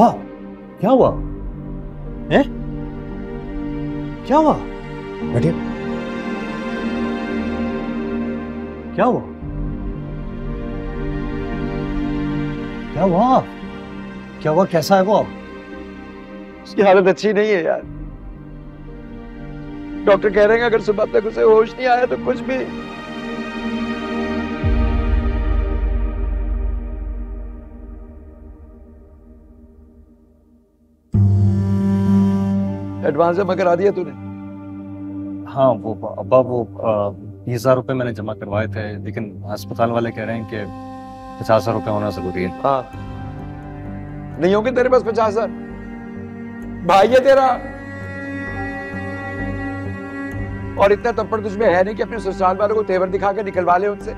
क्या हुआ? है? क्या हुआ? बैठिए। क्या हुआ? क्या हुआ? क्या हुआ? कैसा है वो? उसकी हालत अच्छी नहीं है यार। डॉक्टर कह रहे हैं अगर सुबह तक उसे होश नहीं आया तो कुछ भी एडवांस जमा करा दिया तूने। हाँ वो अब्बा वो बीस हज़ार रुपए मैंने जमा करवाए थे लेकिन अस्पताल वाले कह रहे हैं कि पचास हज़ार रुपए होना ज़रूरी है। हाँ। नहीं होंगे तेरे पास पचास हज़ार? भाई है तेरा। और इतना तप्पड़ तुझमें है नहीं कि अपने ससुराल वालों को तेवर दिखा के निकलवा ले उनसे।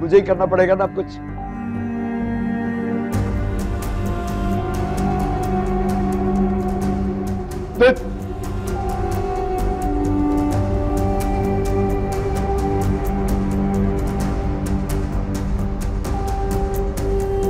मुझे ही करना पड़ेगा ना अब कुछ। तो